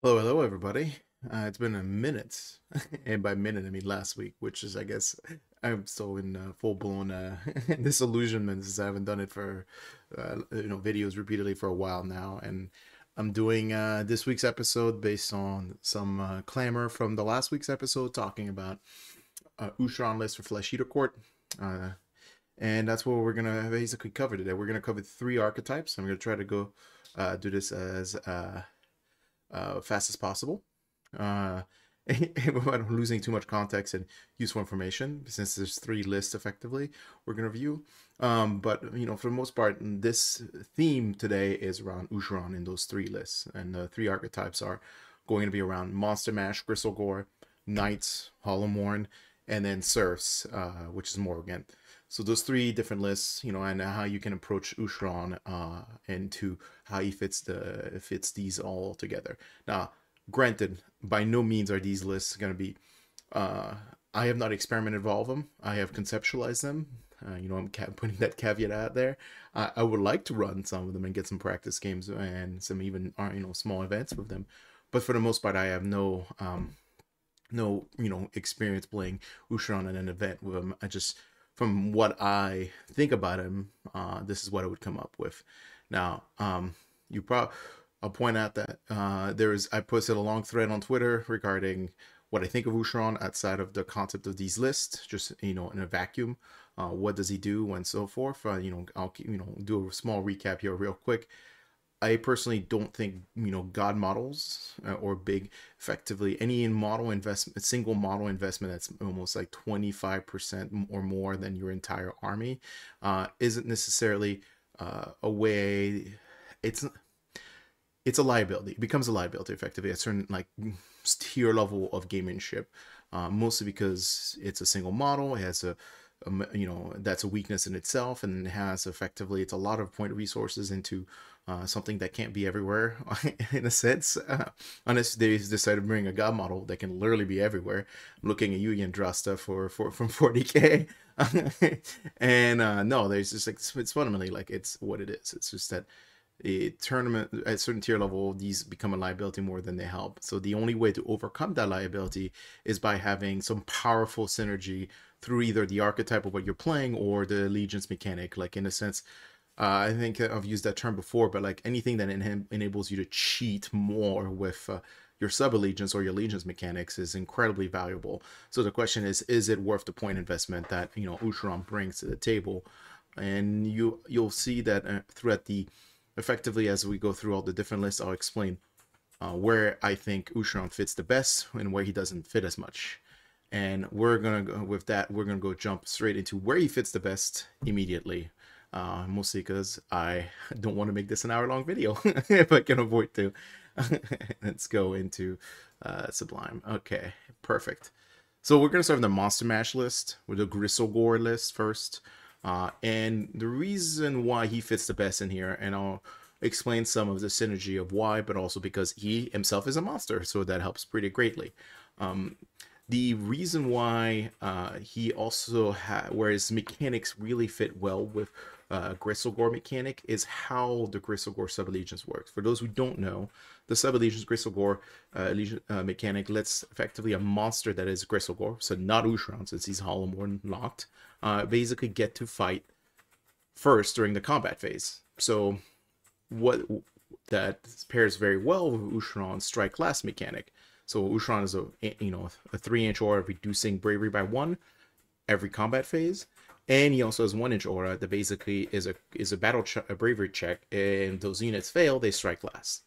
Hello, hello, everybody. Uh, it's been a minute, and by minute I mean last week, which is, I guess, I'm still in uh, full blown uh, disillusionment since I haven't done it for, uh, you know, videos repeatedly for a while now, and I'm doing uh, this week's episode based on some uh, clamor from the last week's episode talking about uh, Ushoran list for Flesh Eater Court. And that's what we're gonna basically cover today. We're gonna cover three archetypes. I'm gonna try to go do this as uh, fast as possible uh, without losing too much context and useful information. Since there's three lists effectively, we're gonna review Um, but you know, for the most part, this theme today is around Ushoran in those three lists, and the three archetypes are going to be around Monster Mash, Gristlegore, Knights, Hollowmourne, and then Serfs, uh, which is Morgaunt. So those three different lists, you know, and how you can approach Ushoran uh, and to how he fits the fits these all together. Now, granted, by no means are these lists going to be. Uh, I have not experimented with all of them. I have conceptualized them. Uh, you know, I'm putting that caveat out there. I, I would like to run some of them and get some practice games and some even uh, you know small events with them, but for the most part, I have no um, no you know experience playing Ushoran in an event with them. I just from what I think about him, uh, this is what I would come up with. Now, um, you probably I'll point out that uh, there is I posted a long thread on Twitter regarding what I think of Ushoran outside of the concept of these lists, just you know in a vacuum. Uh, what does he do and so forth? Uh, you know, I'll you know do a small recap here real quick. I personally don't think you know god models uh, or big effectively any model investment single model investment that's almost like 25% or more than your entire army uh, isn't necessarily uh, a way it's it's a liability it becomes a liability effectively at a certain like tier level of gamemanship uh, mostly because it's a single model it has a um, you know that's a weakness in itself and has effectively it's a lot of point resources into uh, something that can't be everywhere in a sense uh, unless they decide to bring a god model that can literally be everywhere. I'm looking at you Yndrasta for, for from 40k and uh, no there's just like it's fundamentally like it's what it is. It's just that a tournament at a certain tier level these become a liability more than they help. So the only way to overcome that liability is by having some powerful synergy through either the archetype of what you're playing or the allegiance mechanic like in a sense uh, i think i've used that term before but like anything that en- enables you to cheat more with uh, your sub allegiance or your allegiance mechanics is incredibly valuable. So the question is is it worth the point investment that you know Ushoran brings to the table? And you you'll see that uh, throughout the effectively as we go through all the different lists i'll explain uh, where i think Ushoran fits the best and where he doesn't fit as much and we're gonna go with that we're gonna go jump straight into where he fits the best immediately. Uh, mostly because i don't want to make this an hour long video if i can avoid to. Let's go into uh, sublime. Okay perfect. So we're gonna start with the monster mash list with the gristlegore list first. Uh, and the reason why he fits the best in here and i'll explain some of the synergy of why but also because he himself is a monster so that helps pretty greatly. Um, the reason why uh, he also had where his mechanics really fit well with uh, Gristlegore mechanic is how the Gristlegore sub allegiance works. For those who don't know, the sub allegiance Gristlegore uh, uh, mechanic lets effectively a monster that is Gristlegore, so not Ushoran since he's Hollowmourne locked, uh, basically get to fight first during the combat phase. So what that pairs very well with Ushoran's strike last mechanic. So Ushoran is a you know a three inch aura reducing bravery by one every combat phase, and he also has one inch aura that basically is a is a battle ch- a bravery check, and those units fail, they strike last.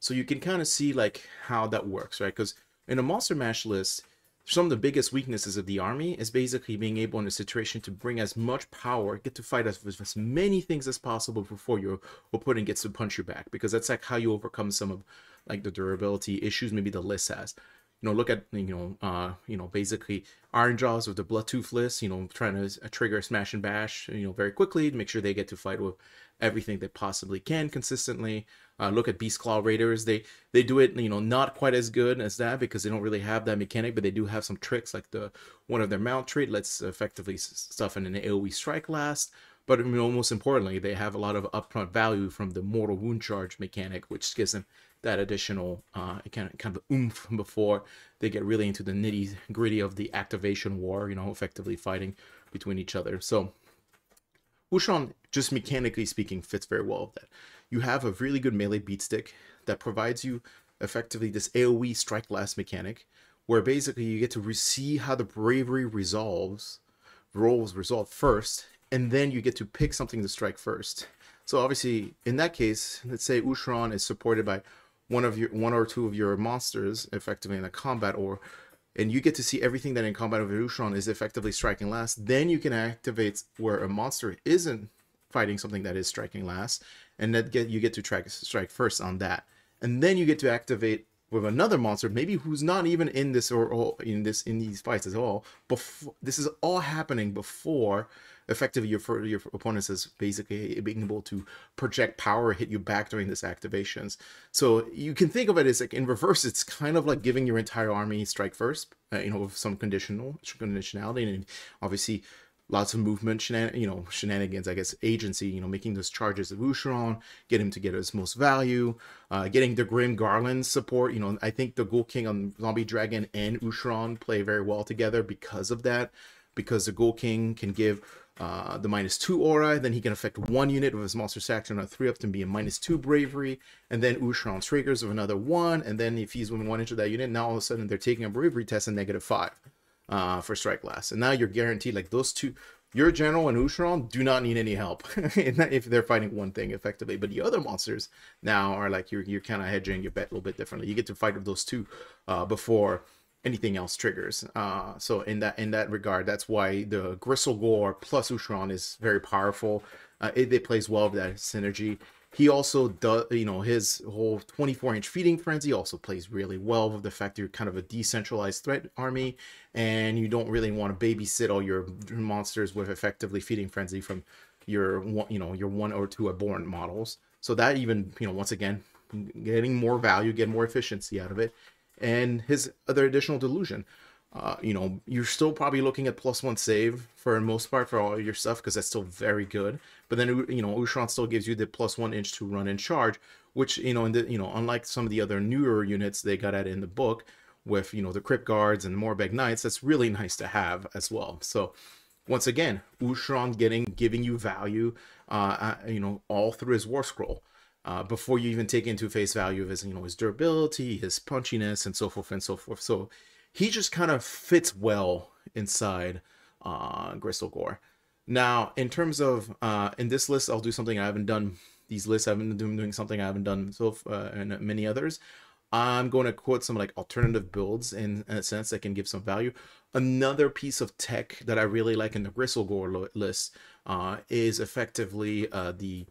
So you can kind of see like how that works, right? Because in a monster mash list, some of the biggest weaknesses of the army is basically being able in a situation to bring as much power, get to fight as, with as many things as possible before your opponent gets to punch you back, because that's like how you overcome some of like the durability issues maybe the list has. You know, look at you know, uh, you know, basically Ironjawz with the Bloodtoofs list. You know, trying to trigger smash and bash. You know, very quickly to make sure they get to fight with everything they possibly can consistently. Uh, look at Beastclaw Raiders. They they do it, you know, not quite as good as that because they don't really have that mechanic, but they do have some tricks like the one of their mount trait lets effectively stuff in an AOE strike last. But you know, most importantly, they have a lot of upfront value from the mortal wound charge mechanic, which gives them that additional uh, kind of kind of oomph before they get really into the nitty gritty of the activation war. You know, effectively fighting between each other. So Ushoran, just mechanically speaking, fits very well with that. You have a really good melee beat stick that provides you effectively this AoE strike last mechanic, where basically you get to see how the bravery resolves, rolls resolve first, and then you get to pick something to strike first. So obviously, in that case, let's say Ushoran is supported by one of your one or two of your monsters effectively in a combat or and you get to see everything that in combat Ushoran is effectively striking last, then you can activate where a monster isn't fighting something that is striking last, and that get you get to track, strike first on that, and then you get to activate with another monster, maybe who's not even in this or, or in this in these fights at all. Before this is all happening before effectively your your opponent is basically being able to project power hit you back during this activations so you can think of it as like in reverse it's kind of like giving your entire army strike first uh, you know with some conditional conditionality and obviously lots of movement, shenan- you know, shenanigans, I guess, agency, you know, making those charges of Ushoran, get him to get his most value, uh, getting the Grim Garland support. You know, I think the Ghoul King on Zombie Dragon and Ushoran play very well together because of that, because the Ghoul King can give uh, the minus two aura, then he can affect one unit with his monster section on three up to be a minus two bravery, and then Ushoran triggers of another one, and then if he's within one inch of that unit, now all of a sudden they're taking a bravery test and negative five uh, for strike last. And now you're guaranteed like those two, your general and Ushoran do not need any help if they're fighting one thing effectively. But the other monsters now are like you're you're kind of hedging your bet a little bit differently. You get to fight with those two uh, before anything else triggers. Uh, so in that in that regard, that's why the Gristlegore plus Ushoran is very powerful. Uh, it, it plays well with that synergy. He also does, you know, his whole 24 inch feeding frenzy also plays really well with the fact you're kind of a decentralized threat army and you don't really want to babysit all your monsters with effectively feeding frenzy from your, you know, your one or two abhorrent models. So that even, you know, once again, getting more value, getting more efficiency out of it. And his other additional delusion. Uh, you know, you're still probably looking at plus one save for the most part for all your stuff because that's still very good. But then you know, Ushoran still gives you the plus one inch to run and charge, which you know, in the you know, unlike some of the other newer units they got at in the book with you know the Crypt Guards and the Morbheg Knights, that's really nice to have as well. So once again, Ushoran getting giving you value, uh, uh, you know, all through his War Scroll. Uh, before you even take into face value of his, you know, his durability, his punchiness, and so forth and so forth. So he just kind of fits well inside uh, Gristlegore. Now, in terms of uh, in this list, I'll do something I haven't done. These lists I've been doing, something I haven't done so uh, and many others. I'm going to quote some like alternative builds in, in, a sense that can give some value. Another piece of tech that I really like in the Gristlegore list uh, is effectively uh, the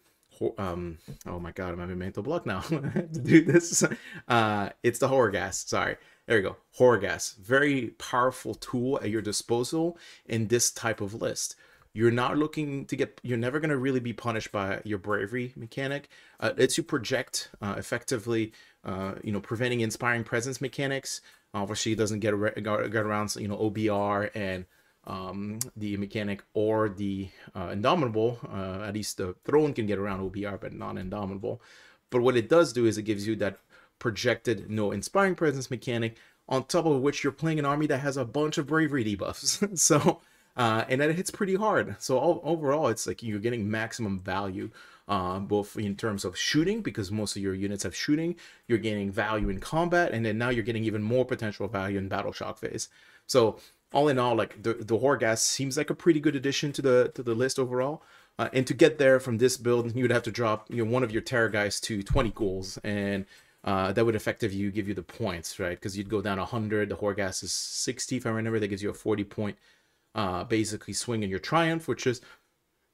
um oh my god i'm having mental block now to do this uh it's the Horrorghast sorry there you go. Horrorghast. Very powerful tool at your disposal in this type of list. You're not looking to get, you're never going to really be punished by your bravery mechanic. Uh, it's you project uh, effectively, uh, you know, preventing inspiring presence mechanics. Obviously, doesn't get, get around, you know, OBR and um, the mechanic or the uh, indomitable. Uh, at least the throne can get around OBR, but not indomitable. But what it does do is it gives you that projected no inspiring presence mechanic on top of which you're playing an army that has a bunch of bravery debuffs so uh, and that it hits pretty hard so all, overall it's like you're getting maximum value uh, both in terms of shooting because most of your units have shooting you're gaining value in combat and then now you're getting even more potential value in battle shock phase so all in all like the, the Horrorghast seems like a pretty good addition to the to the list overall uh, and to get there from this build you would have to drop you know one of your terror guys to 20 ghouls and uh, that would effectively give you the points, right? Because you'd go down 100. The Horrorghast is 60, if I remember. That gives you a 40 point uh, basically swing in your Triumph, which is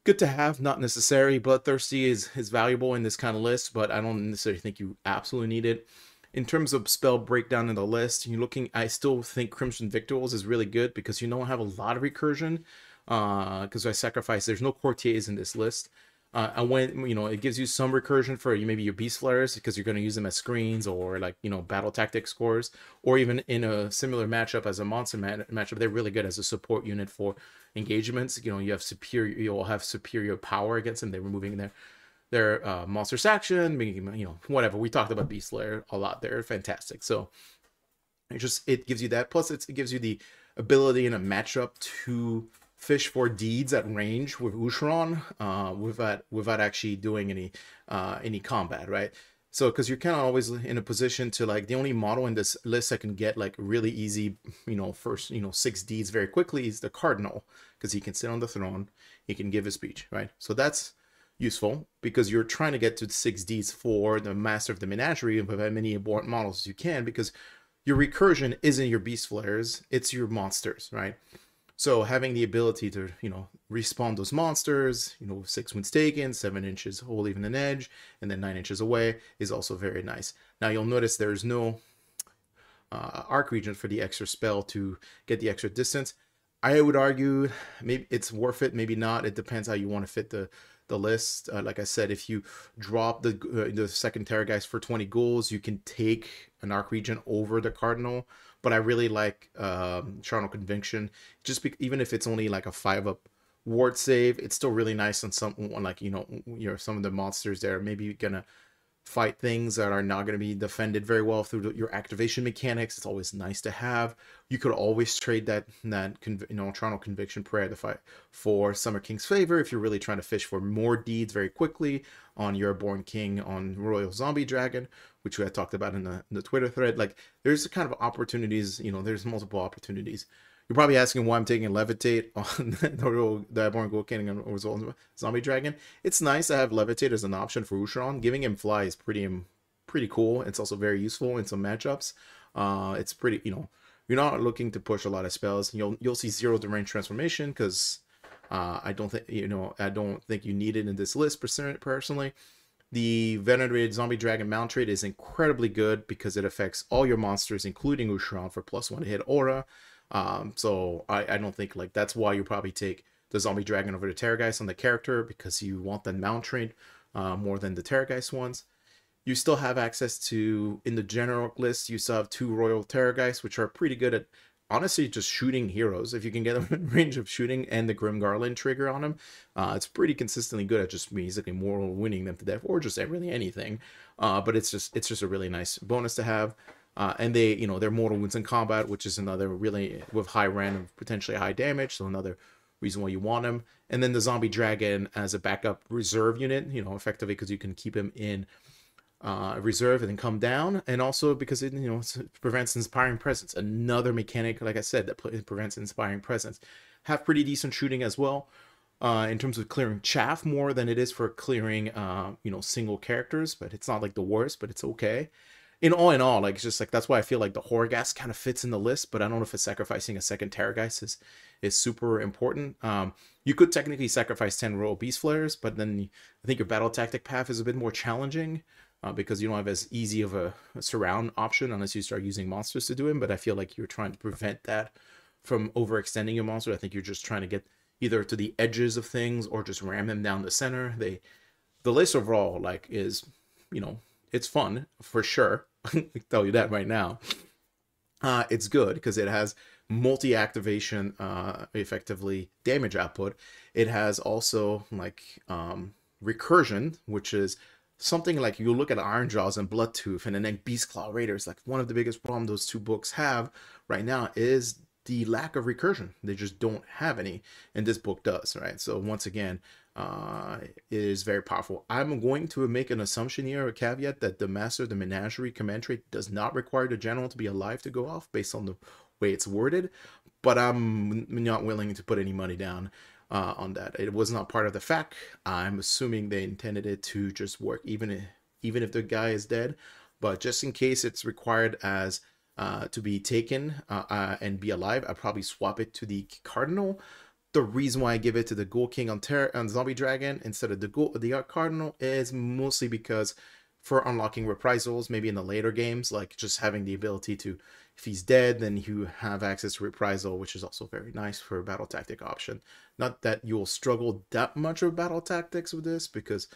good to have, not necessary. Bloodthirsty is, is valuable in this kind of list, but I don't necessarily think you absolutely need it. In terms of spell breakdown in the list, you're looking, I still think Crimson Victuals is really good because you don't have a lot of recursion. Because uh, I sacrifice, there's no courtiers in this list. Uh, and when you know it gives you some recursion for maybe your beast flayers because you're going to use them as screens or like you know battle tactic scores or even in a similar matchup as a monster mat- matchup they're really good as a support unit for engagements you know you have superior you'll have superior power against them they're removing their their uh, monstrous action you know whatever. We talked about Beastflayer a lot they're fantastic. So it just it gives you that. Plus it gives you the ability in a matchup to fish for deeds at range with Ushoran uh, without without actually doing any uh, any combat, right? So because you're kind of always in a position to like the only model in this list that can get like really easy, you know, first you know six deeds very quickly is the cardinal because he can sit on the throne, he can give a speech, right? So that's useful because you're trying to get to six deeds for the master of the menagerie and with as many abhorrent models as you can because your recursion isn't your Beastflayers, it's your monsters, right? So having the ability to, you know, respawn those monsters, you know, six wounds taken, seven inches hole even an edge, and then nine inches away is also very nice. Now you'll notice there's no uh, Archregent for the extra spell to get the extra distance. I would argue maybe it's worth it, maybe not. It depends how you want to fit the the list. Uh, like I said, if you drop the uh, the second Terrorgheist for 20 ghouls, you can take an Archregent over the Cardinal but I really like um, Charnel Conviction. Just be- even if it's only like a five up ward save, it's still really nice on some like you know you know some of the monsters there maybe gonna fight things that are not going to be defended very well through your activation mechanics. It's always nice to have. You could always trade that that you know Charnel Conviction prayer to fight for Summer King's favor if you're really trying to fish for more deeds very quickly on your Born King on Royal Zombie Dragon, which we had talked about in the, in the Twitter thread. Like there's kind of opportunities, you know, there's multiple opportunities. You're probably asking why I'm taking Levitate on the, Ghoul King and Zombie Dragon. It's nice to have Levitate as an option for Ushoran. Giving him Fly is pretty pretty cool. It's also very useful in some matchups. Uh, it's pretty, you know, you're not looking to push a lot of spells. You'll you'll see zero to range transformation because uh, I don't think you know I don't think you need it in this list personally. The Venerated Zombie Dragon Mount Trait is incredibly good because it affects all your monsters, including Ushoran, for plus one hit aura. Um, so I, I don't think like that's why you probably take the Zombie Dragon over the Terrorgheist on the character because you want the Mount Trait uh, more than the Terrorgheist ones. You still have access to, in the general list, you still have two Royal Terrorgheists, which are pretty good at honestly just shooting heroes. If you can get them in range of shooting and the Grim Garland trigger on them, uh, it's pretty consistently good at just basically more winning them to death or just really anything. Uh, but it's just it's just a really nice bonus to have. Uh, and they, you know, they're mortal wounds in combat, which is another really with high random, potentially high damage. So another reason why you want them. And then the zombie dragon as a backup reserve unit, you know, effectively because you can keep him in uh, reserve and then come down, and also because it you know prevents inspiring presence. Another mechanic, like I said, that prevents inspiring presence. Have pretty decent shooting as well. Uh, in terms of clearing chaff more than it is for clearing uh, you know single characters, but it's not like the worst, but it's okay. In all in all, like it's just like that's why I feel like the Horrorghast kind of fits in the list, but I don't know if it's sacrificing a second Terrorgheist is is super important. Um, you could technically sacrifice 10 Royal Beastflayers, but then I think your battle tactic path is a bit more challenging uh, because you don't have as easy of a, a, surround option unless you start using monsters to do it. But I feel like you're trying to prevent that from overextending your monster. I think you're just trying to get either to the edges of things or just ram them down the center. They, the list overall, like, is, you know, it's fun for sure. I tell you that right now. Uh, it's good because it has multi-activation, uh, effectively damage output. It has also like um, recursion, which is something like you look at Ironjawz and Bloodtoofs and then Beastclaw Raiders, like one of the biggest problems those two books have right now is the lack of recursion. They just don't have any, and this book does, right? So once again, uh, is very powerful. I'm going to make an assumption here, a caveat that the Master of the Menagerie command trait does not require the general to be alive to go off based on the way it's worded, but I'm not willing to put any money down uh, on that. It was not part of the FAQ. I'm assuming they intended it to just work even if, even if the guy is dead. But just in case it's required as uh, to be taken uh, uh, and be alive, I'd probably swap it to the Cardinal. The reason why I give it to the Ghoul King on, Ter- on Zombie Dragon instead of the Ghoul, the Cardinal is mostly because for unlocking reprisals, maybe in the later games, like just having the ability to, if he's dead, then you have access to reprisal, which is also very nice for a battle tactic option. Not that you'll struggle that much with battle tactics with this, because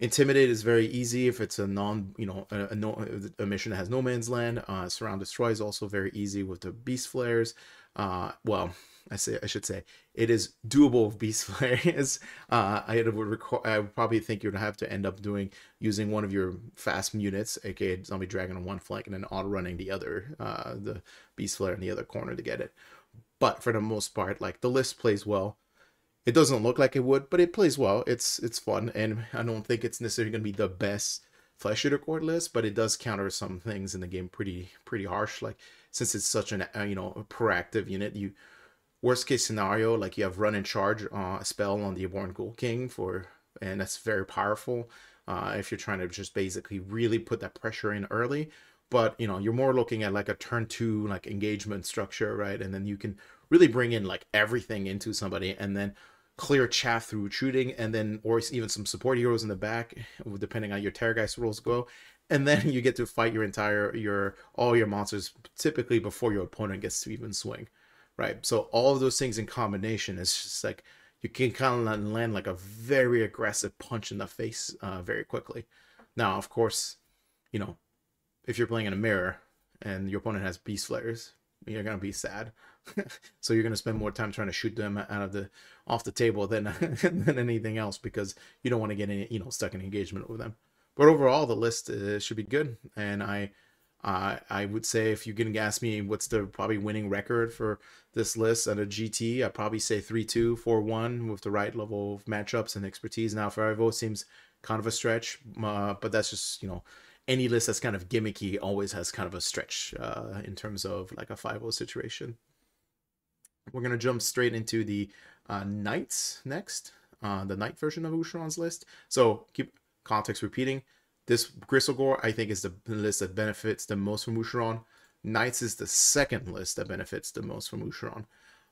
Intimidate is very easy if it's a non, you know, a, a, no, a mission that has no man's land. Uh, Surround Destroy is also very easy with the Beastflayers. Uh, well, I say I should say it is doable with Beast Flares. Uh, I would record. I would probably think you'd have to end up doing using one of your fast units, aka Zombie Dragon on one flank, and then auto running the other, uh, the Beastflayer in the other corner to get it. But for the most part, like the list plays well. It doesn't look like it would, but it plays well. It's it's fun, and I don't think it's necessarily going to be the best flesh eater court list, but it does counter some things in the game pretty pretty harsh. Like since it's such an uh, you know a proactive unit, you worst case scenario like you have run and charge uh, a spell on the Abhorrent Ghoul King for, and that's very powerful. Uh, if you're trying to just basically really put that pressure in early, but you know you're more looking at like a turn two like engagement structure, right? And then you can really bring in like everything into somebody, and then clear chaff through shooting, and then or even some support heroes in the back, depending on your Terrorgheist rolls go. And then you get to fight your entire your all your monsters typically before your opponent gets to even swing, right? So all of those things in combination is just like you can kind of land like a very aggressive punch in the face uh, very quickly. Now, of course, you know, if you're playing in a mirror and your opponent has Beastflayers, you're gonna be sad. so you're gonna spend more time trying to shoot them out of the off the table than than anything else because you don't want to get any you know stuck in engagement with them. But overall, the list uh, should be good, and I uh, I would say if you're gonna ask me what's the probably winning record for this list at a GT, I'd probably say 3-2, 4-1 with the right level of matchups and expertise. Now, for Ivo seems kind of a stretch, uh, but that's just you know any list that's kind of gimmicky always has kind of a stretch uh, in terms of like a 5 situation. We're going to jump straight into the uh, Knights next, uh, the Knight version of Ushoran's list. So keep context repeating. This Gristlegore, I think, is the list that benefits the most from Ushoran. Knights is the second list that benefits the most from Ushoran.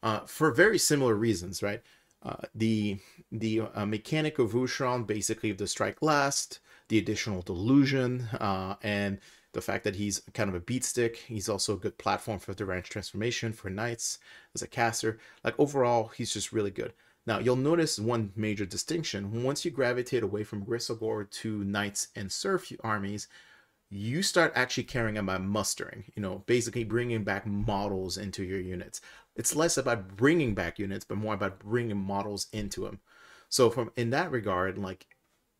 Uh, for very similar reasons, right? Uh, the the uh, mechanic of Ushoran, basically the strike last, the additional delusion, uh, and the fact that he's kind of a beat stick. He's also a good platform for the ranch transformation for knights as a caster. Like overall, he's just really good. Now you'll notice one major distinction. Once you gravitate away from Gristlegore to knights and serf armies, you start actually caring about mustering, you know, basically bringing back models into your units. It's less about bringing back units, but more about bringing models into them. So from in that regard, like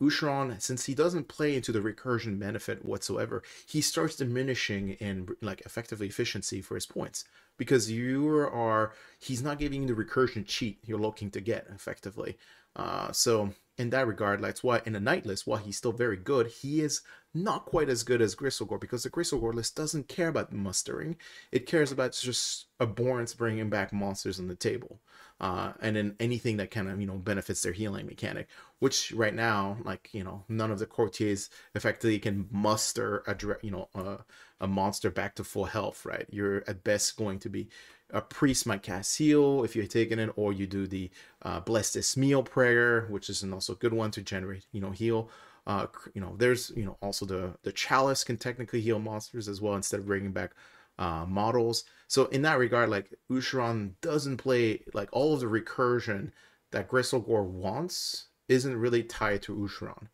Ushoran, since he doesn't play into the recursion benefit whatsoever, he starts diminishing in like effectively efficiency for his points because you are he's not giving you the recursion cheat you're looking to get effectively. Uh, so in that regard, that's why in a knight list, while he's still very good, he is not quite as good as Gristlegore because the Gristlegore list doesn't care about mustering. It cares about just abhorrence bringing back monsters on the table uh, and then anything that kind of you know benefits their healing mechanic which right now like you know none of the courtiers effectively can muster a you know a, a monster back to full health right? You're at best going to be a priest might cast heal if you're taking it or you do the uh, bless this meal prayer which is an also good one to generate you know heal. Uh you know there's you know also the the chalice can technically heal monsters as well instead of bringing back uh, models. So in that regard, like Ushoran doesn't play like all of the recursion that Gristlegore wants isn't really tied to Ushoran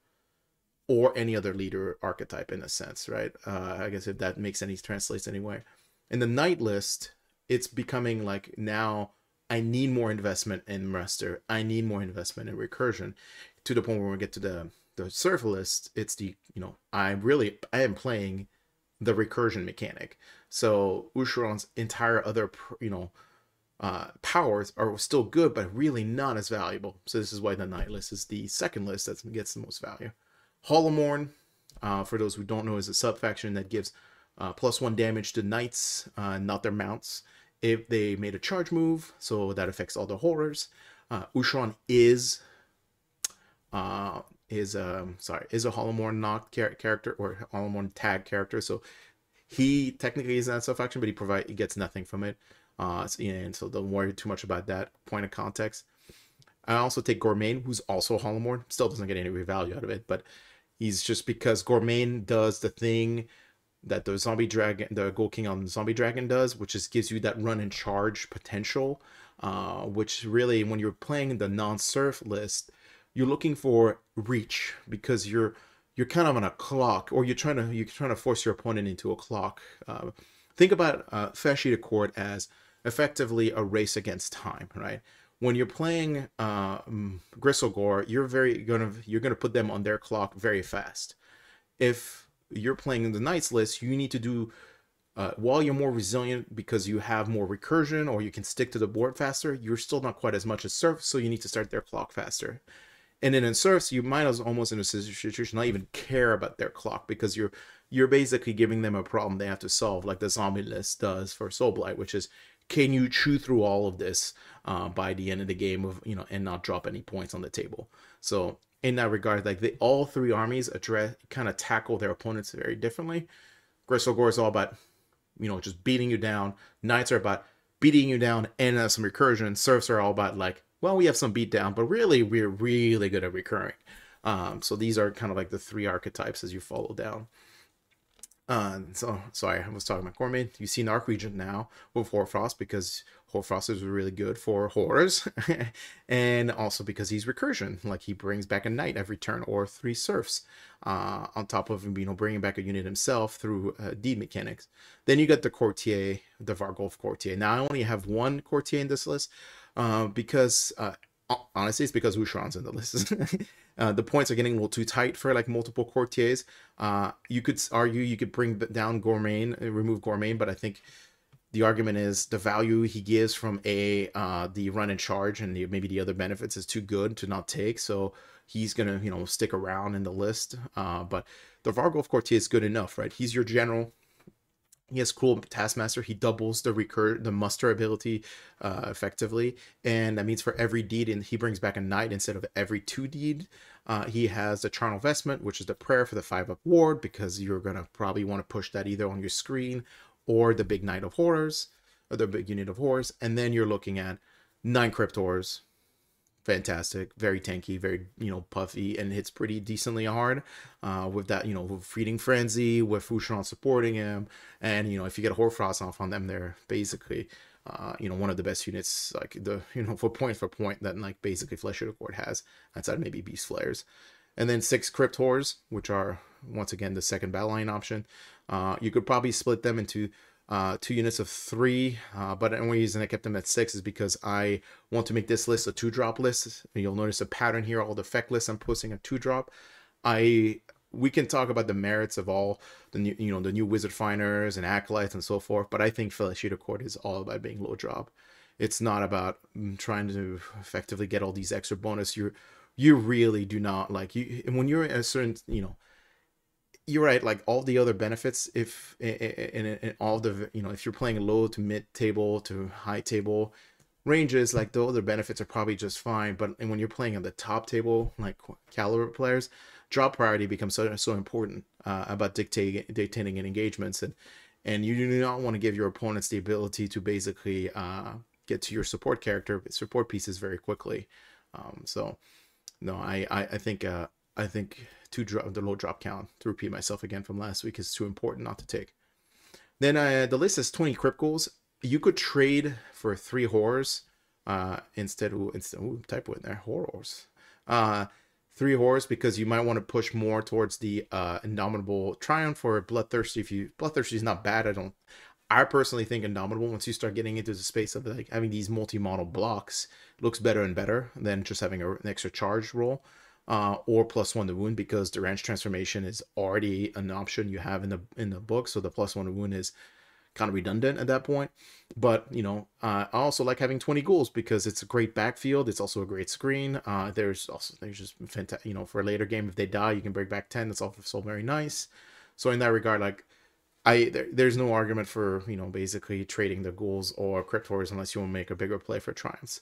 or any other leader archetype in a sense, right? Uh, I guess if that makes any translates anyway. In the knight list, it's becoming like now I need more investment in muster. I need more investment in recursion to the point where we get to the the serf list. It's the you know I really I am playing the recursion mechanic. So Ushoran's entire other, you know, uh, powers are still good, but really not as valuable. So this is why the Knight list is the second list that gets the most value. Hollowmourne, uh, for those who don't know, is a sub-faction that gives uh, plus one damage to knights, uh, not their mounts, if they made a charge move, so that affects all the horrors. Uh, Ushoran is uh, is um sorry is a Hollowmourne knocked char- character or Hollowmourne tag character. So he technically is not self action, but he provide he gets nothing from it. Uh, and so don't worry too much about that point of context. I also take Gormayne, who's also Hollowmourne, still doesn't get any value out of it, but He's just because Gormayne does the thing that the zombie dragon, the Ghoul King on zombie dragon does, which is gives you that run and charge potential. Uh, which really, when you're playing the non-serf list, you're looking for reach because you're you're kind of on a clock, or you're trying to you're trying to force your opponent into a clock. Uh, think about uh, Flesh Court as effectively a race against time, right? When you're playing uh, Gristlegore, you're very gonna you're gonna put them on their clock very fast. If you're playing in the Knights list, you need to do uh, while you're more resilient because you have more recursion or you can stick to the board faster, you're still not quite as much as Serf, so you need to start their clock faster. And then in Surfs, you might as almost in a situation not even care about their clock because you're you're basically giving them a problem they have to solve, like the zombie list does for Soul Blight, which is can you chew through all of this uh, by the end of the game of you know and not drop any points on the table. So in that regard, like the all three armies address kind of tackle their opponents very differently. Gristlegore is all about you know, just beating you down. Knights are about beating you down and uh, some recursion. Serfs are all about like, well, we have some beat down, but really we're really good at recurring. Um, so these are kind of like the three archetypes as you follow down. Uh, so sorry, I was talking about Gormayne. You see Narc Regent now with Hoarfrost because Hoarfrost is really good for horrors, and also because he's recursion. Like he brings back a knight every turn or three serfs, uh, on top of you know bringing back a unit himself through uh, deed mechanics. Then you get the courtier, the Varghulf courtier. Now I only have one courtier in this list uh, because uh, honestly it's because Ushoran's in the list. Uh, the points are getting a little too tight for like multiple courtiers. Uh, you could argue you could bring down Gormayne, uh, remove Gormayne, but I think the argument is the value he gives from a uh, the run and charge and the, maybe the other benefits is too good to not take. So he's gonna you know stick around in the list. Uh, but the Varghulf courtier is good enough, right? He's your general he has cruel taskmaster he doubles the recur the muster ability uh, effectively and that means for every deed and he brings back a knight instead of every two deed. Uh, he has the charnel vestment which is the prayer for the five up ward because you're gonna probably want to push that either on your screen or the big knight of horrors or the big unit of horrors and then you're looking at nine cryptors fantastic, very tanky, very you know puffy, and hits pretty decently hard. Uh, with that, you know, with feeding frenzy, with Ushoran supporting him, and you know, if you get a Hoarfrost off on them, they're basically. Uh, you know, one of the best units, like the, you know, for point for point that like basically Flesh Eater Court has, outside maybe Beastflayers. And then six Crypt Horrors, which are once again the second battle line option. Uh, you could probably split them into uh, two units of three, uh, but the only reason I kept them at six is because I want to make this list a two drop list. You'll notice a pattern here, all the effect lists I'm posting a two drop. I we can talk about the merits of all the new, you know, the new wizard finders and acolytes and so forth, but I think Eater Court is all about being low drop. It's not about mm, trying to effectively get all these extra bonus. You you really do not like you when you're a certain you know you're right like all the other benefits if in, in, all the you know if you're playing low to mid table to high table ranges like the other benefits are probably just fine but when you're playing on the top table like caliber players drop priority becomes so, so important uh, about dictating dictating engagements and and you do not want to give your opponents the ability to basically uh, get to your support character support pieces very quickly um, so no i i, I think uh, i think to drop the low drop count to repeat myself again from last week is too important not to take. Then uh, the list is 20 crypt. You could trade for three horrors uh, instead of instead ooh, typo in there horrors. Uh, three horrors because you might want to push more towards the uh, indomitable triumph or bloodthirsty. If you bloodthirsty is not bad, I don't. I personally think indomitable once you start getting into the space of like having these multi-model blocks looks better and better than just having a, an extra charge roll uh, or plus one to wound because the ranch transformation is already an option you have in the in the book. So the plus one to wound is kind of redundant at that point. But you know, uh, I also like having 20 ghouls because it's a great backfield. It's also a great screen. Uh, there's also there's just fantastic. You know, for a later game, if they die, you can bring back 10. That's also very nice. So in that regard, like. I there, there's no argument for you know basically trading the ghouls or cryptors unless you want to make a bigger play for triumphs.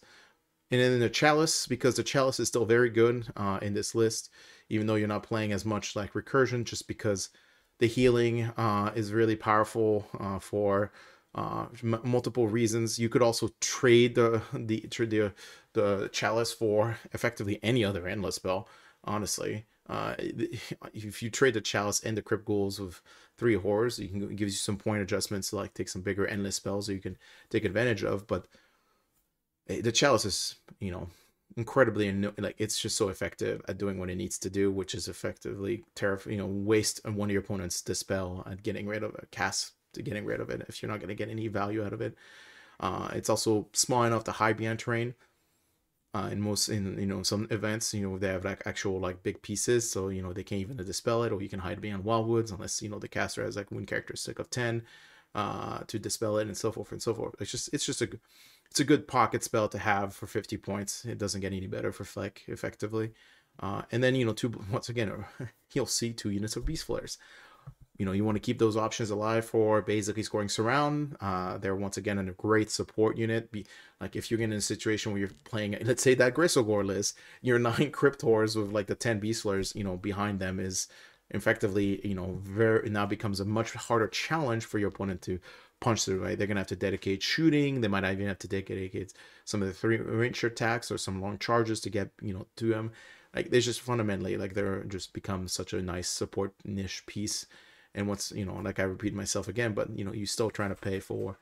And then the Chalice, because the Chalice is still very good uh, in this list, even though you're not playing as much like Recursion, just because the healing uh, is really powerful uh, for uh, multiple reasons. You could also trade the the the the Chalice for effectively any other endless spell, honestly. Uh, if you trade the chalice and the crypt ghouls with three horrors, you can it gives you some point adjustments to like take some bigger endless spells that you can take advantage of. But the chalice is you know incredibly like it's just so effective at doing what it needs to do, which is effectively terrify you know waste one of your opponent's dispel and getting rid of a cast to getting rid of it if you're not going to get any value out of it. Uh, it's also small enough to hide behind terrain. Uh, in most in you know some events you know they have like actual like big pieces so you know they can't even dispel it or you can hide behind wildwoods unless you know the caster has like one characteristic of 10 uh to dispel it and so forth and so forth. It's just it's just a it's a good pocket spell to have for 50 points. It doesn't get any better for fleck effectively. Uh and then you know two once again you'll see two units of Beastflayers. You know you want to keep those options alive for basically scoring surround. Uh they're once again in a great support unit. Be like if you're in a situation where you're playing let's say that Gristlegore list your nine cryptors with like the 10 beast flares, you know behind them is effectively you know very now becomes a much harder challenge for your opponent to punch through right? They're gonna have to dedicate shooting. They might even have to dedicate some of the three range attacks or some long charges to get you know to them. Like they just fundamentally like they're just become such a nice support niche piece. And what's you know like i repeat myself again but you know you're still trying to pay for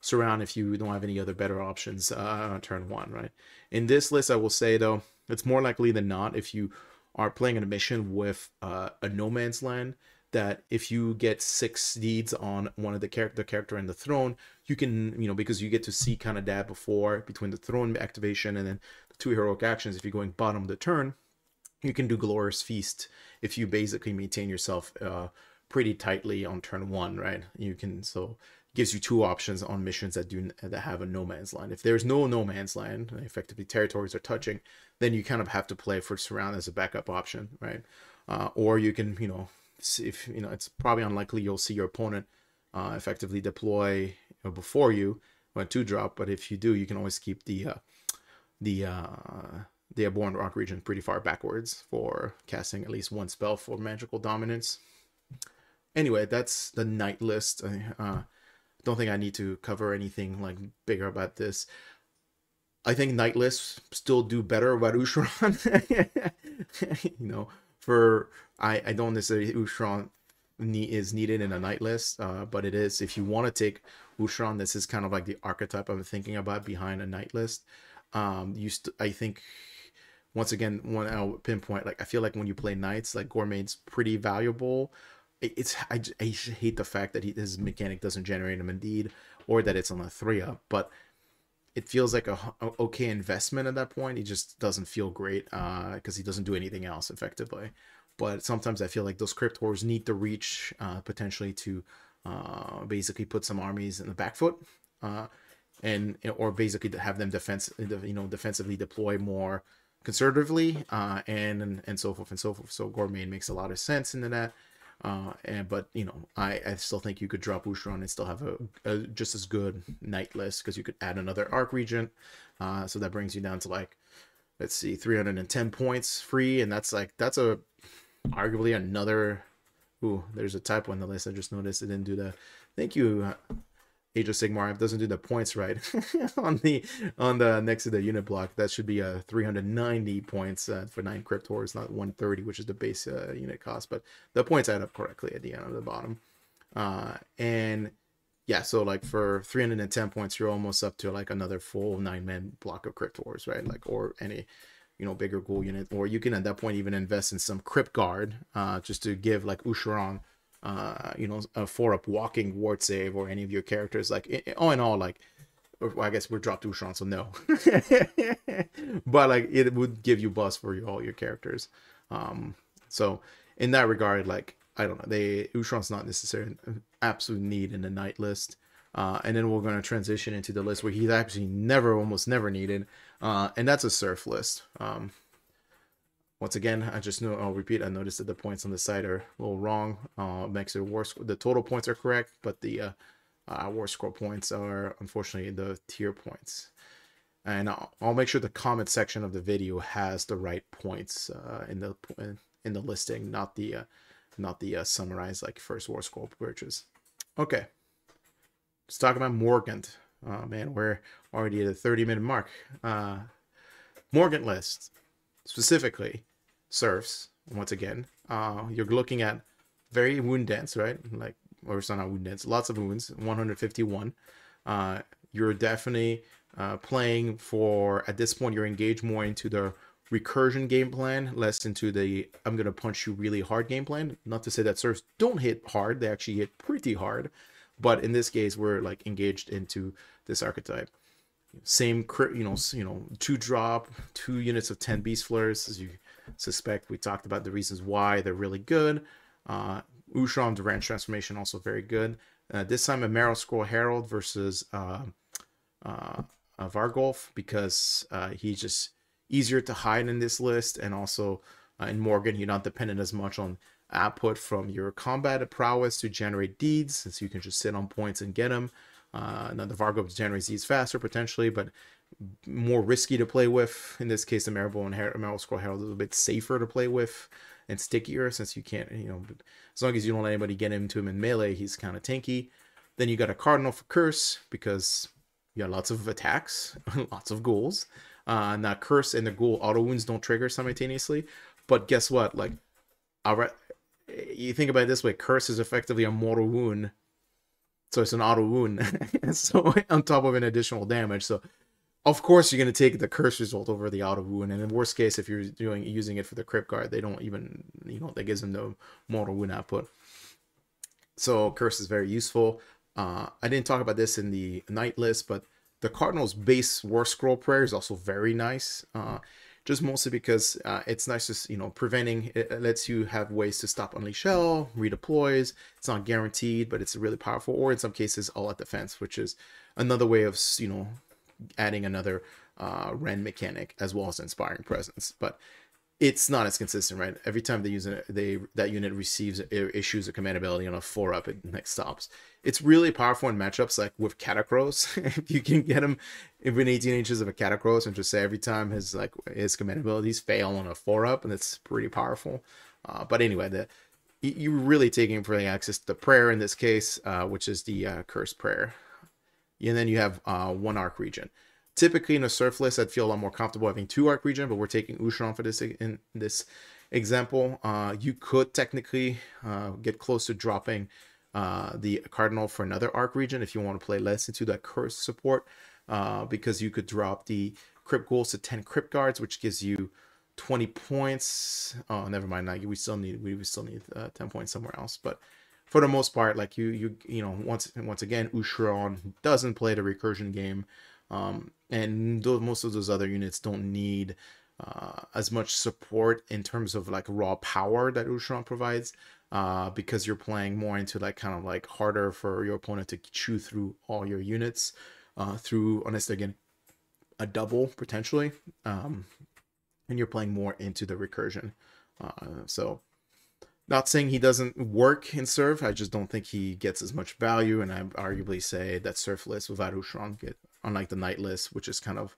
surround if you don't have any other better options uh, on turn one right? In this list i will say though it's more likely than not if you are playing a mission with uh, a no man's land that if you get six deeds on one of the character the character and the throne you can you know because you get to see kind of that before between the throne activation and then the two heroic actions if you're going bottom of the turn you can do glorious feast if you basically maintain yourself uh, pretty tightly on turn one, right? You can so gives you two options on missions that do that have a no man's land. If there's no no man's land, effectively territories are touching, then you kind of have to play for surround as a backup option, right? Uh, or you can, you know, see if you know, it's probably unlikely you'll see your opponent uh, effectively deploy before you when two drop, but if you do, you can always keep the uh, the uh, the Abhorrent Archregent pretty far backwards for casting at least one spell for magical dominance anyway, that's the knight list. Uh, don't think I need to cover anything like bigger about this. I think knight lists still do better about Ushoran. you know, for I I don't necessarily Ushoran need, is needed in a knight list, uh, but it is if you want to take Ushoran, this is kind of like the archetype I'm thinking about behind a knight list. Um, you I think once again, one I'll pinpoint like I feel like when you play knights, like Gormayne's pretty valuable it's I, I hate the fact that he, his mechanic doesn't generate him indeed or that it's on a three up but it feels like a, a, okay investment at that point. He just doesn't feel great uh because he doesn't do anything else effectively. But sometimes i feel like those cryptors need to reach uh potentially to uh basically put some armies in the back foot uh and or basically to have them defense you know defensively deploy more conservatively uh and and so forth and so forth. So Gormayne makes a lot of sense into that uh, and but you know, I, I still think you could drop Ushoran and still have a, a just as good knight list because you could add another Archregent. Uh, so that brings you down to like, let's see, 310 points free, and that's like that's a arguably another. Ooh, there's a typo on the list. I just noticed it didn't do the. Thank you, Age of Sigmar doesn't do the points right on the on the next to the unit block. That should be a uh, 390 points uh, for nine cryptors, not 130, which is the base uh, unit cost. But the points add up correctly at the end of the bottom. Uh, and yeah, so like for 310 points, you're almost up to like another full nine man block of cryptors, right? Like or any you know bigger ghoul unit, or you can at that point even invest in some crypt guard, uh, just to give like Ushoran uh, you know, a four up walking ward save or any of your characters. Like, it, all in all, like, well, I guess we're dropped Ushoran, so no. but like, it would give you buzz for your, all your characters. Um, so in that regard, like, I don't know, they Ushoran's not necessarily an absolute need in the knight list. Uh, and then we're going to transition into the list where he's actually never, almost never needed, uh, and that's a serf list. Um, once again, I just know I'll repeat. I noticed that the points on the side are a little wrong. Uh, makes it worse. The total points are correct, but the uh, uh, war score points are unfortunately the tier points. And I'll, I'll, make sure the comment section of the video has the right points uh, in the in the listing, not the uh, not the uh, summarized like first war score purchase. Okay, let's talk about Morgaunt. Oh man, we're already at the 30 minute mark. Uh, list specifically serfs, once again. Uh, you're looking at very wound dense, right? Like, or it's not wound dense, lots of wounds, 151. Uh, you're definitely uh, playing for, at this point, you're engaged more into the recursion game plan, less into the I'm going to punch you really hard game plan. Not to say that serfs don't hit hard, they actually hit pretty hard. But in this case, we're like engaged into this archetype. Same, crit. you know, you know, two drop, two units of 10 Beastflayers, as you suspect. We talked about the reasons why they're really good. Uh, the ranch transformation, also very good. Uh, this time a Marrow Scroll Herald versus uh, uh, Varghulf because uh, he's just easier to hide in this list. And also uh, in Morgaunt, you're not dependent as much on output from your combat prowess to generate deeds, since you can just sit on points and get them. Uh, now the Varghulf generates these faster potentially, but more risky to play with. In this case, the Marrow and Her- Scroll Herald is a bit safer to play with and stickier since you can't, you know, as long as you don't let anybody get into him in melee, he's kind of tanky. Then you got a Cardinal for Curse because you got lots of attacks, lots of ghouls. Uh, that Curse and the Ghoul auto wounds don't trigger simultaneously. But guess what? Like, all right, you think about it this way Curse is effectively a mortal wound. So it's an auto wound. so on top of an additional damage. So of course you're going to take the curse result over the auto wound and in worst case if you're doing using it for the crypt guard they don't even you know that gives them the mortal wound output. So curse is very useful. Uh, i didn't talk about this in the knight list but the cardinal's base war scroll prayer is also very nice. Uh, just mostly because uh, it's nice to you know preventing it lets you have ways to stop Unleash Hell redeploys. It's not guaranteed but it's really powerful or in some cases all at defense which is another way of you know adding another uh, Rend mechanic as well as inspiring presence. But it's not as consistent, right? Every time they use it, they that unit receives issues a command ability on a four up, it next stops. It's really powerful in matchups like with Katakros. if you can get him within 18 inches of a Katakros and just say every time his like his command abilities fail on a four up, and it's pretty powerful. Uh, but anyway, the you're really taking for the access to the prayer in this case, uh, which is the uh, cursed prayer and then you have uh, one Archregent. Typically in a serf list, I'd feel a lot more comfortable having two Archregent, but we're taking Ushoran for this in this example. Uh, you could technically uh, get close to dropping uh, the Cardinal for another Archregent if you want to play less into that curse support, uh, because you could drop the Crypt Ghouls to 10 Crypt Guards, which gives you 20 points. Oh, never mind. Now we still need we still need uh, 10 points somewhere else, but for the most part, like you you you know once once again Ushoran doesn't play the recursion game, um, and those, most of those other units don't need uh, as much support in terms of like raw power that Ushoran provides. Uh, because you're playing more into like kind of like harder for your opponent to chew through all your units uh, through unless they're getting a double potentially um, and you're playing more into the recursion uh, so not saying he doesn't work in Serf, I just don't think he gets as much value, and I arguably say that Serf list without Ushoran, get, unlike the Knight list, which is kind of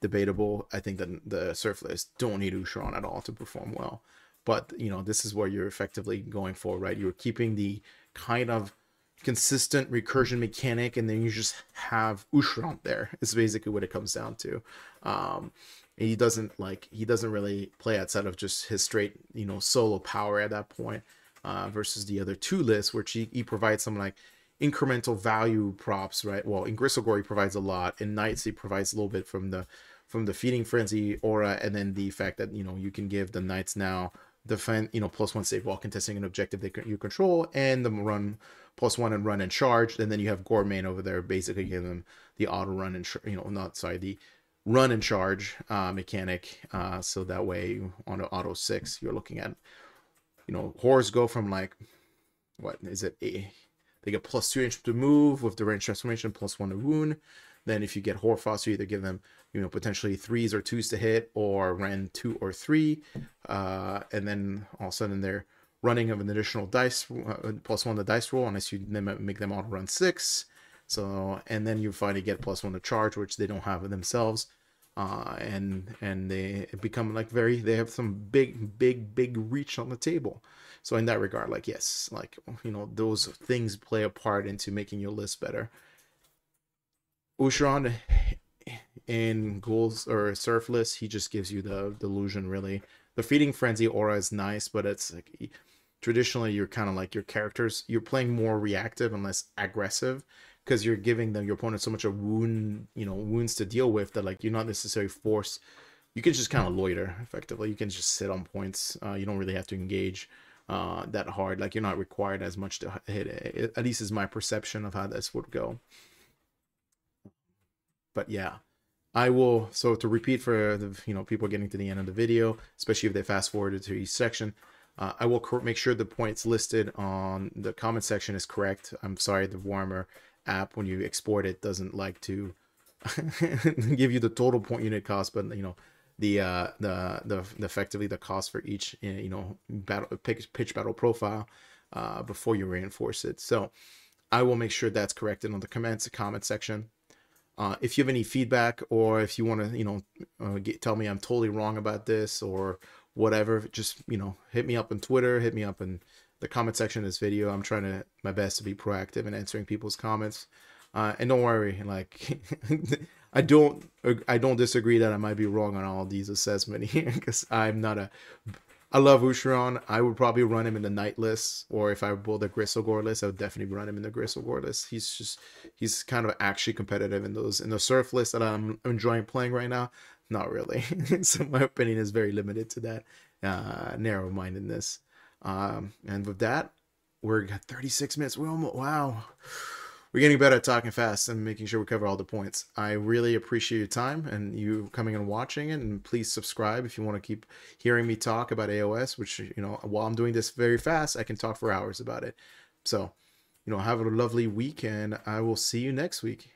debatable. I think that the Serf list don't need Ushoran at all to perform well. But you know, this is where you're effectively going for, right? You're keeping the kind of consistent recursion mechanic, and then you just have Ushoran there. It's basically what it comes down to. Um, he doesn't like he doesn't really play outside of just his straight you know solo power at that point uh, versus the other two lists which he, he provides some like incremental value props right? Well in Gristlegore he provides a lot. In Knights he provides a little bit from the from the feeding frenzy aura and then the fact that you know you can give the knights now defend you know plus one save while contesting an objective that you control and the run plus one and run and charge. And then you have Gormayne over there basically giving them the auto run and you know not sorry the run and charge uh, mechanic. Uh, so that way on an auto six, you're looking at, you know, horrors go from like, what is it? A, they get plus two inch to move with the range transformation, plus one to wound. Then if you get Hoarfrost, you either give them, you know, potentially threes or twos to hit or ran two or three. Uh, and then all of a sudden they're running of an additional dice, uh, plus one to dice roll, unless you make them auto run six. So, and then you finally get plus one to charge, which they don't have themselves uh, and and they become like very they have some big big big reach on the table. So in that regard like yes like you know those things play a part into making your list better. Ushoran in goals or serf list he just gives you the delusion really. The feeding frenzy aura is nice, but it's like traditionally you're kind of like your characters you're playing more reactive and less aggressive because you're giving them your opponent so much of wound you know wounds to deal with that like you're not necessarily forced. You can just kind of loiter effectively. You can just sit on points. Uh, you don't really have to engage uh, that hard. Like you're not required as much to hit it. At least is my perception of how this would go. But yeah. I will so to repeat for the you know people getting to the end of the video especially if they fast forwarded to each section uh, I will make sure the points listed on the comment section is correct. I'm sorry, the Warhammer app, when you export it, doesn't like to give you the total point unit cost, but you know, the uh the the, the effectively the cost for each eh, you know battle pitch, pitch battle profile uh before you reinforce it. So I will make sure that's corrected on the comments comment section. Uh, if you have any feedback or if you want to, you know, uh, get, tell me I'm totally wrong about this or whatever, just, you know, hit me up on Twitter, hit me up in the comment section of this video. I'm trying to my best to be proactive in answering people's comments. Uh, and don't worry, like I don't I don't disagree that I might be wrong on all these assessment here because I'm not a I love Ushoran. I would probably run him in the knight list, or if I build a Gristlegore list, I would definitely run him in the Gristlegore list. He's just he's kind of actually competitive in those in the serf list that I'm enjoying playing right now. Not really. so my opinion is very limited to that uh, narrow mindedness. Um, and with that, we're at 36 minutes. We almost wow. We're getting better at talking fast and making sure we cover all the points. I really appreciate your time and you coming and watching it. And please subscribe if you want to keep hearing me talk about AOS, which, you know, while I'm doing this very fast, I can talk for hours about it. So, you know, have a lovely week and I will see you next week.